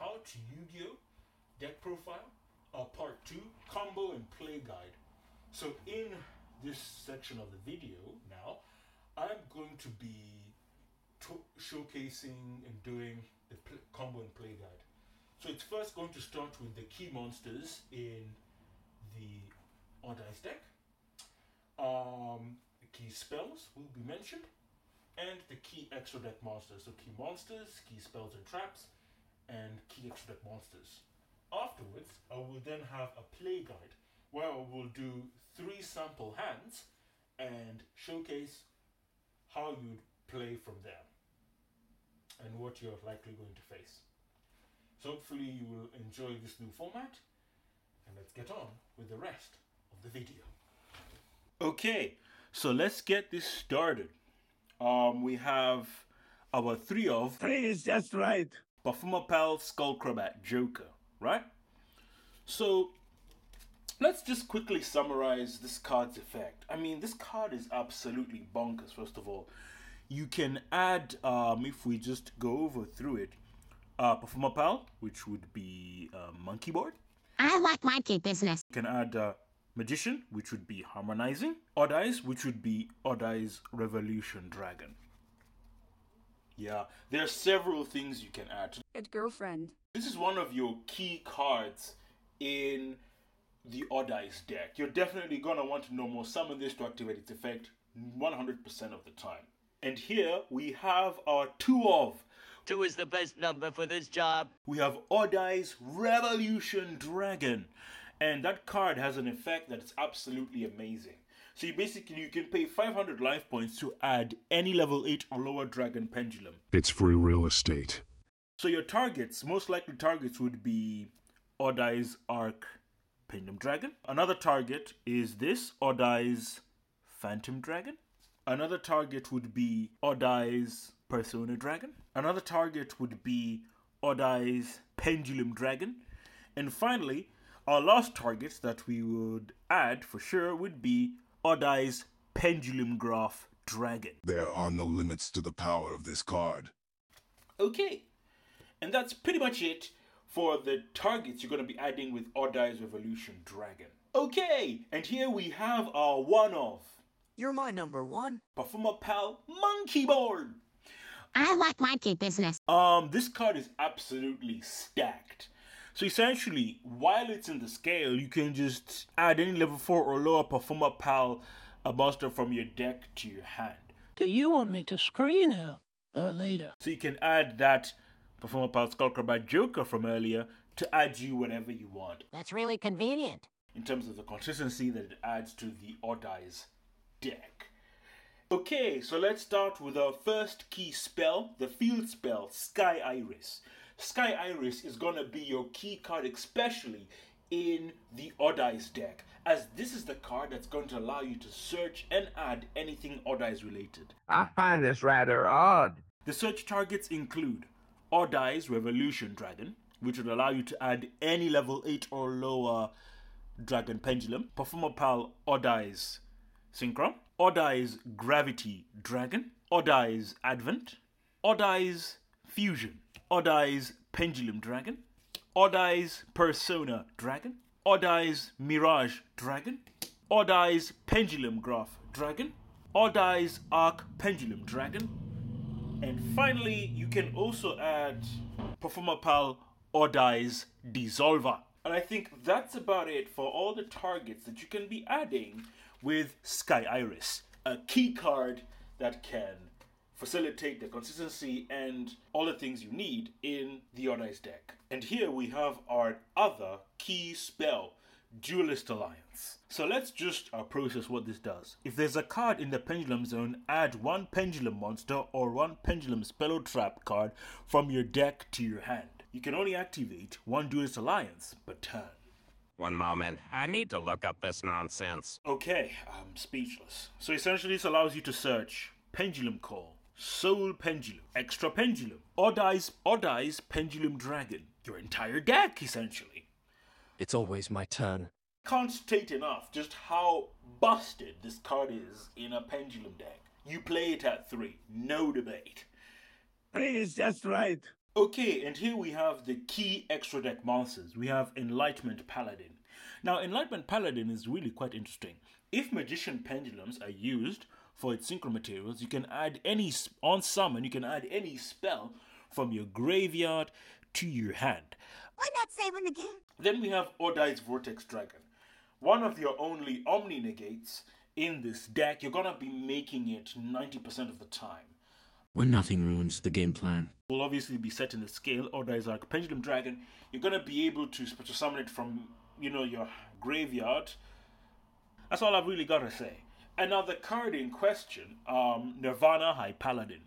How to Yu-Gi-Oh! Deck Profile, uh, Part 2, Combo and Play Guide. So in this section of the video now, I'm going to be to- showcasing and doing the pl- combo and play guide. So it's first going to start with the key monsters in the Odd deck. Um, the key spells will be mentioned, and the key extra deck monsters. So key monsters, key spells and traps, and key extra deck monsters. Afterwards, I will then have a play guide where I will do three sample hands and showcase how you'd play from there and what you're likely going to face. So hopefully you will enjoy this new format and let's get on with the rest of the video. Okay, so let's get this started. Um, we have our three of Three is just right. Perfumer Pal, Skullcrobat, Joker, right? So let's just quickly summarize this card's effect. I mean, this card is absolutely bonkers, first of all. You can add, um, if we just go over through it, uh, Perfumer Pal, which would be uh, Monkey Board. I like monkey business. You can add uh, Magician, which would be Harmonizing. Odd Eyes, which would be Odd Eyes Revolution Dragon. Yeah, there are several things you can add. Good girlfriend. This is one of your key cards in the Odd Eyes deck. You're definitely gonna want to know more. Summon this to activate its effect 100% of the time. And here we have our two of. Two is the best number for this job. We have Odd Eyes Revolution Dragon. And that card has an effect that's absolutely amazing. So you basically you can pay 500 life points to add any level 8 or lower dragon pendulum. It's free real estate. So your targets, most likely targets would be Odd Eyes Arc Pendulum Dragon. Another target is this Odd Eyes Phantom Dragon. Another target would be Odd Eyes Persona Dragon. Another target would be Odd Eyes Pendulum Dragon. And finally, our last targets that we would add for sure would be Odd Eyes Pendulum Graph Dragon. There are no limits to the power of this card. Okay. And that's pretty much it for the targets you're going to be adding with Odd Eyes Revolution Dragon. Okay, and here we have our one of You're my number one. Perfumer Pal Monkey Board. I like monkey business. Um, this card is absolutely stacked. So essentially, while it's in the scale, you can just add any level 4 or lower performer Pal a monster from your deck to your hand. Do you want me to screen her? Uh, later. So you can add that Performer Pal Skullcrobat Joker from earlier to add you whatever you want That's really convenient. in terms of the consistency that it adds to the Odd deck. Okay, so let's start with our first key spell, the field spell, Sky Iris. Sky Iris is gonna be your key card, especially in the Odd Eyes deck, as this is the card that's going to allow you to search and add anything Odd Eyes related. I find this rather odd. The search targets include Odd Eyes Revolution Dragon, which would allow you to add any level 8 or lower Dragon Pendulum, Performer Pal Odd Eyes Synchron, Odd Eyes Gravity Dragon, Odd Eyes Advent, Odd Eyes Fusion, Odd Pendulum Dragon, Odd Persona Dragon, Odd Mirage Dragon, Odd Pendulum Graph Dragon, Odd Arc Pendulum Dragon, and finally, you can also add Performer Pal Odd Dissolver. And I think that's about it for all the targets that you can be adding with Sky Iris, a key card that can facilitate the consistency and all the things you need in the Odd deck. And here we have our other key spell, Duelist Alliance. So let's just uh, process what this does. If there's a card in the Pendulum Zone, add one Pendulum monster or one Pendulum Spell or Trap card from your deck to your hand. You can only activate one Duelist Alliance per turn. One moment. I need to look up this nonsense. Okay, I'm speechless. So essentially, this allows you to search Pendulum Call, Soul Pendulum, Extra Pendulum, Odd Eyes, Odd Eyes Pendulum Dragon. Your entire deck, essentially. It's always my turn. Can't state enough just how busted this card is in a Pendulum deck. You play it at three, no debate. Three is just right. Okay, and here we have the key extra deck monsters. We have Enlightenment Paladin. Now, Enlightenment Paladin is really quite interesting. If Magician Pendulums are used for its synchro materials, you can add any, on summon, you can add any spell from your graveyard to your hand. Why not save it again? Then we have Odd Eyes Vortex Dragon. One of your only Omni negates in this deck, you're gonna be making it 90% of the time. When nothing ruins the game plan. Will obviously be set in the scale, Odd Eyes Arc Pendulum Dragon. You're gonna be able to special summon it from, you know, your graveyard. That's all I've really gotta say. The card in question, um, Nirvana High Paladin.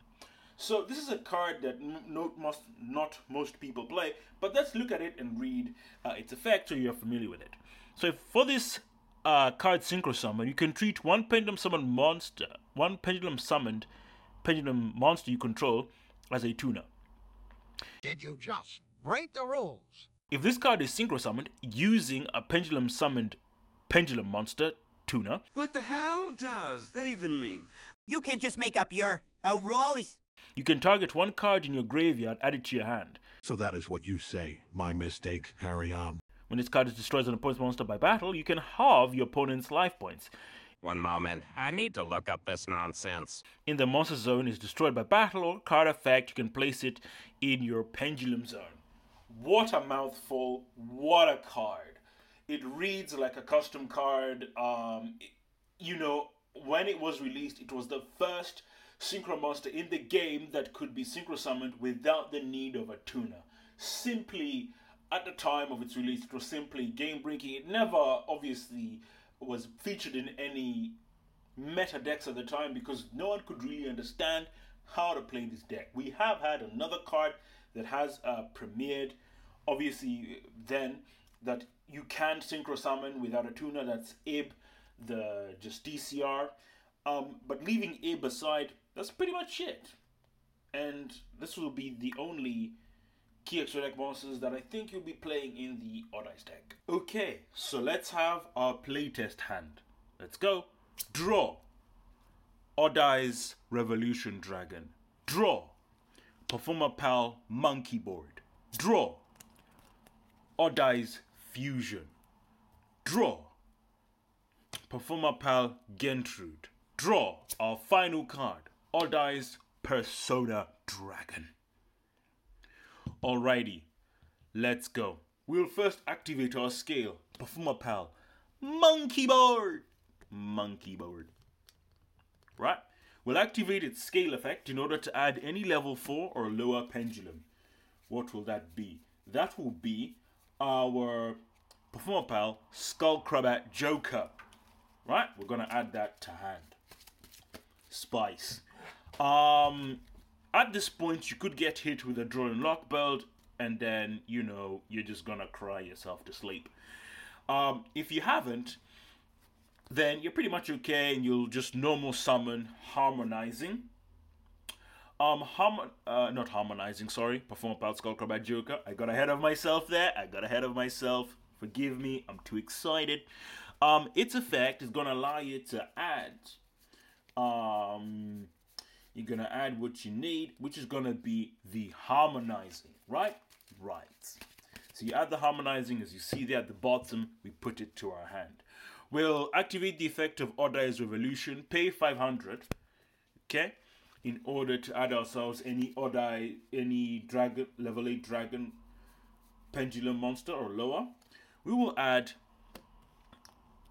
So this is a card that n- no, most, not most people play, but let's look at it and read uh, its effect so you're familiar with it. So if for this uh, card Synchro Summon, you can treat one Pendulum Summoned monster, one Pendulum Summoned Pendulum monster you control as a tuner. Did you just break the rules? If this card is Synchro Summoned using a Pendulum Summoned Pendulum monster tuner, What the hell does that even mean? You can just make up your uh, rules. you can target one card in your graveyard, add it to your hand. So that is what you say. My mistake. Carry on. When this card destroys an opponent's monster by battle, you can halve your opponent's life points. One moment. I need to look up this nonsense. In the monster zone is destroyed by battle or card effect, you can place it in your pendulum zone. What a mouthful! What a card! It reads like a custom card. Um, you know, when it was released, it was the first synchro monster in the game that could be synchro summoned without the need of a tuner. Simply, at the time of its release, it was simply game breaking. It never, obviously, was featured in any meta decks at the time because no one could really understand how to play this deck. We have had another card that has uh, premiered, obviously, then that you can synchro summon without a tuner. That's Ib, the Justiciar. Um, but leaving Ib aside, that's pretty much it. And this will be the only key extra deck monsters that I think you'll be playing in the Odd Eyes deck. Okay, so let's have our playtest hand. Let's go. Draw. Odd Eyes Revolution Dragon. Draw. Performer Pal Monkey Board. Draw. Odd Eyes Fusion. Draw. Performer Pal Gentrude. Draw. Our final card. Odd Eyes Persona Dragon. Alrighty, let's go. We'll first activate our scale. Performer Pal. Monkey Board. Monkey Board. Right? We'll activate its scale effect in order to add any level 4 or lower pendulum. What will that be? That will be our Performer Pal Skullcrobat Joker. Right? We're gonna add that to hand. Spice. Um at this point you could get hit with a Droll and Lock Bird and then you know you're just gonna cry yourself to sleep. Um if you haven't, then you're pretty much okay and you'll just normal summon harmonizing. Um, harmon- uh, not harmonizing, sorry. Perform Pal Skullcrobat Joker. I got ahead of myself there. I got ahead of myself. Forgive me. I'm too excited. Um, its effect is gonna allow you to add. Um, you're gonna add what you need, which is gonna be the harmonizing, right? Right. So you add the harmonizing as you see there at the bottom. We put it to our hand. We'll activate the effect of Odd Eyes Revolution. Pay 500. Okay in order to add ourselves any eye, any dragon level 8 dragon pendulum monster or lower, we will add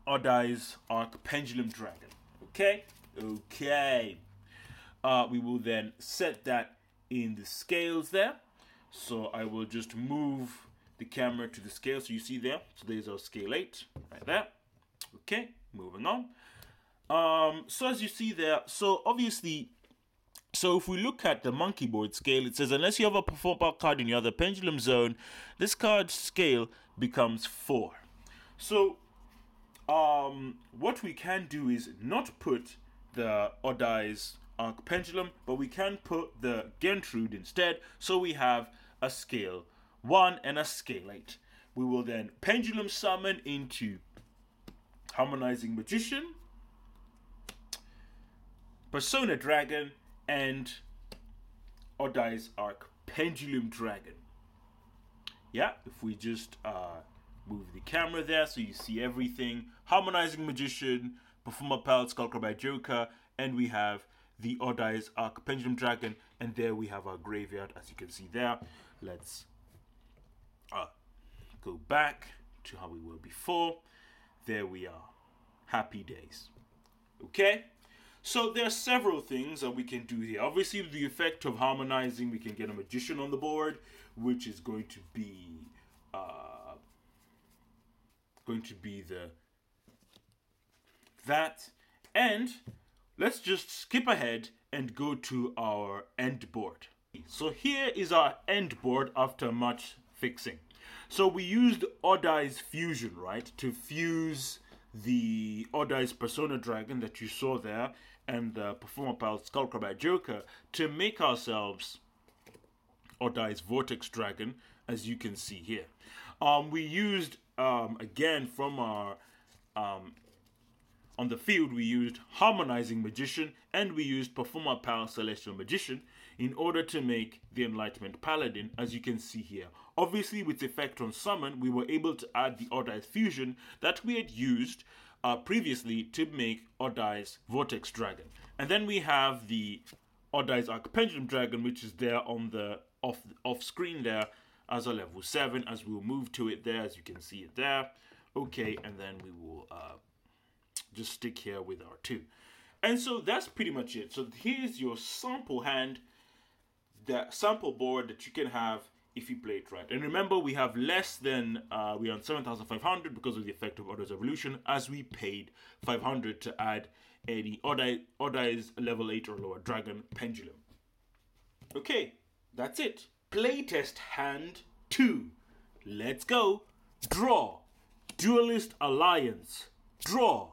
odd eyes arc pendulum dragon. Okay? Okay. Uh, we will then set that in the scales there. So I will just move the camera to the scale so you see there. So there's our scale 8 right there. Okay, moving on. Um, so as you see there, so obviously so if we look at the monkey board scale, it says unless you have a perform bar card in your other pendulum zone, this card scale becomes four. So um what we can do is not put the eyes arc pendulum, but we can put the Gentrude instead, so we have a scale one and a scale eight. We will then pendulum summon into harmonizing magician, persona dragon, and Odd Eyes Arc Pendulum Dragon. Yeah, if we just uh, move the camera there so you see everything. Harmonizing Magician, Performer Skullcrobat Joker, and we have the Eyes Arc Pendulum Dragon, and there we have our graveyard as you can see there. Let's uh, go back to how we were before. There we are. Happy days. Okay? So there are several things that we can do here. Obviously, the effect of harmonizing, we can get a magician on the board, which is going to be uh, going to be the that. And let's just skip ahead and go to our end board. So here is our end board after much fixing. So we used Eyes Fusion, right, to fuse the Eyes Persona Dragon that you saw there and the Performer Pal Skullcrab Joker to make ourselves Odd Eyes Vortex Dragon, as you can see here. Um, we used, um, again, from our um, on the field, we used Harmonizing Magician and we used Performer Pal Celestial Magician in order to make the Enlightenment Paladin, as you can see here. Obviously, with effect on Summon, we were able to add the Odd Fusion that we had used uh, previously to make Eyes Vortex Dragon. And then we have the Eyes Arc Pendulum Dragon, which is there on the off off screen there as a level 7, as we'll move to it there, as you can see it there. Okay, and then we will uh, just stick here with our 2. And so that's pretty much it. So here's your sample hand, the sample board that you can have if you play it right. And remember, we have less than, uh, we're on 7,500 because of the effect of Odd Eyes Evolution, as we paid 500 to add any Eyes level 8 or lower Dragon Pendulum. Okay, that's it. Playtest hand 2. Let's go. Draw. Duelist Alliance. Draw.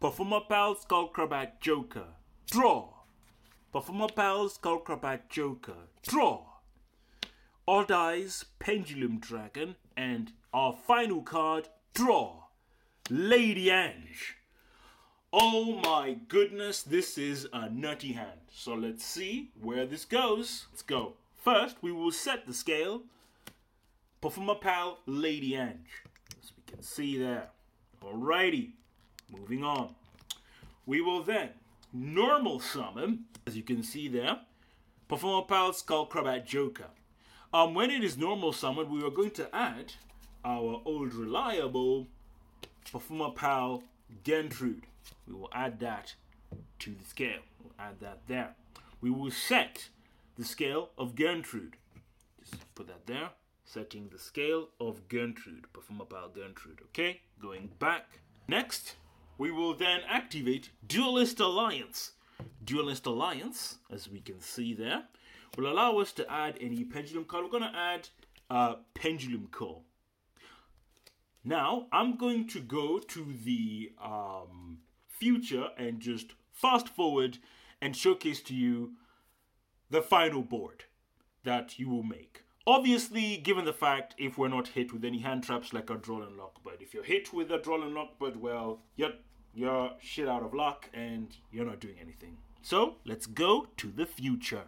Performer Pal Skullcrab Joker. Draw. Performer Pal Skullcrab Joker. Draw. Odd Eyes Pendulum Dragon. And our final card, Draw. Lady Ange. Oh my goodness, this is a nutty hand. So let's see where this goes. Let's go. First, we will set the scale. Performer Pal Lady Ange. As we can see there. Alrighty. Moving on. We will then normal summon, as you can see there, Performer Pal Skullcrab Joker. Um, when it is normal summon, we are going to add our old reliable Performer Pal Gentrude. We will add that to the scale. We'll add that there. We will set the scale of Gertrude. Just put that there. Setting the scale of Gertrude. Performer Pal Gertrude. Okay, going back. Next, we will then activate Duelist Alliance. Duelist Alliance, as we can see there, will allow us to add any pendulum card. We're going to add a Pendulum Call. Now, I'm going to go to the um, future and just fast forward and showcase to you the final board that you will make. Obviously, given the fact if we're not hit with any hand traps like a Droll and Lock, but if you're hit with a Droll and Lock, but well, you're you're shit out of luck and you're not doing anything. So let's go to the future.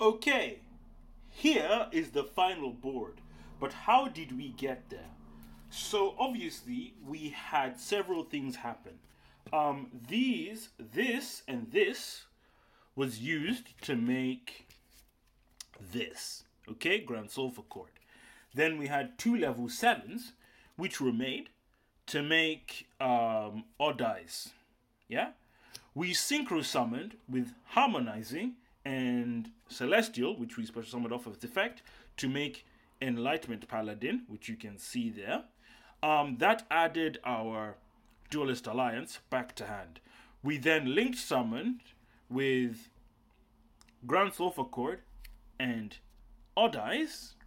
Okay, here is the final board. But how did we get there? So obviously we had several things happen. Um, these, this, and this was used to make this. Okay, Grand Sulfur Chord. Then we had two level sevens, which were made to make um, odd eyes. Yeah, we synchro summoned with harmonizing and celestial, which we special summoned off of the effect to make enlightenment paladin, which you can see there. Um, that added our duelist alliance back to hand. We then linked summoned with Grand Sulfur Chord and Odd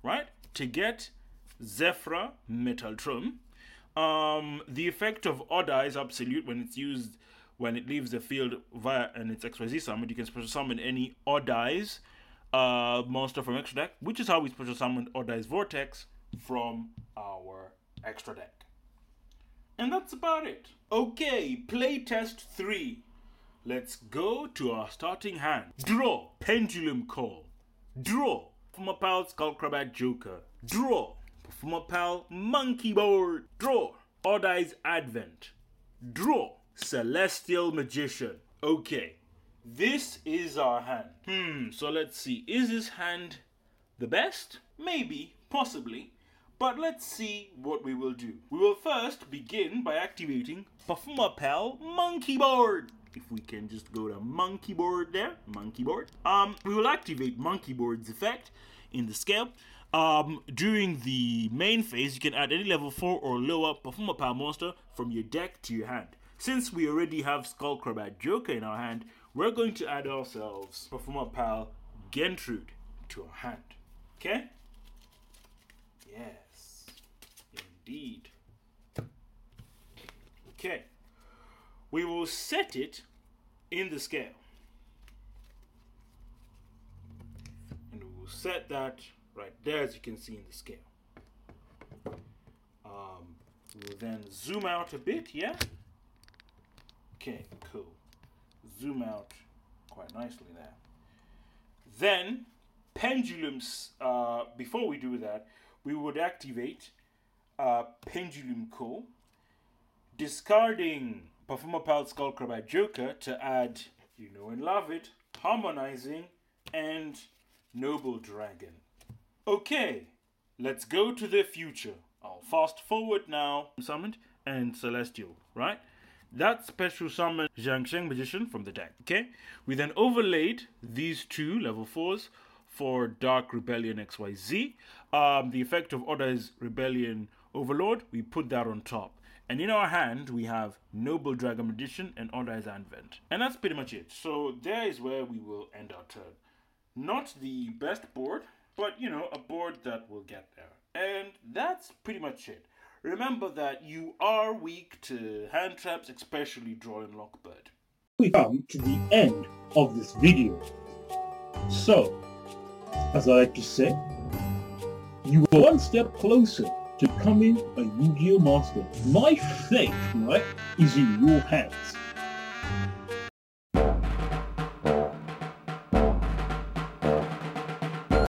right, to get Zefra Metaltron. Um, the effect of Odd Eyes Absolute when it's used when it leaves the field via and its XYZ summon, you can special summon any Odd Eyes uh, monster from extra deck, which is how we special summoned Odd Eyes Vortex from our extra deck. And that's about it. Okay, playtest 3. Let's go to our starting hand. Draw, Pendulum Call. Draw. Performer Pal Skullcrobat Joker. Draw. Performer Pal Monkey Board. Draw. Odd Eyes Advent. Draw. Celestial Magician. Okay. This is our hand. Hmm, so let's see. Is this hand the best? Maybe, possibly. But let's see what we will do. We will first begin by activating Performer Pal Monkey Board. If we can just go to Monkey Board there, Monkey Board. Um, we will activate Monkey Board's effect in the scale. Um, during the main phase, you can add any level 4 or lower Performer Pal monster from your deck to your hand. Since we already have Skullcrobat Joker in our hand, we're going to add ourselves Performer Pal Gentrude to our hand. Okay? Yes, indeed. Okay, we will set it in the scale. And we will set that right there as you can see in the scale. Um, we'll then zoom out a bit, yeah? Okay, cool. Zoom out quite nicely there. Then, pendulums, uh, before we do that, we would activate uh, Pendulum Call, discarding Performer Pal Skullcrobat Joker to add You Know and Love It, Harmonizing, and Noble Dragon. Okay, let's go to the future. I'll fast forward now. Summoned and Celestial, right? That special summon Zhang Sheng Magician from the deck, okay? We then overlaid these two level 4s for Dark Rebellion XYZ. Um, the effect of Odd Eyes Rebellion Overlord, we put that on top. And in our hand, we have Noble Dragon Magician and Odd Eyes Advent. And that's pretty much it. So there is where we will end our turn. Not the best board, but you know, a board that will get there. And that's pretty much it. Remember that you are weak to hand traps, especially Droll and Lock Bird. We come to the end of this video. So, as I like to say, you are one step closer to becoming a Yu-Gi-Oh master. My fate, right, is in your hands.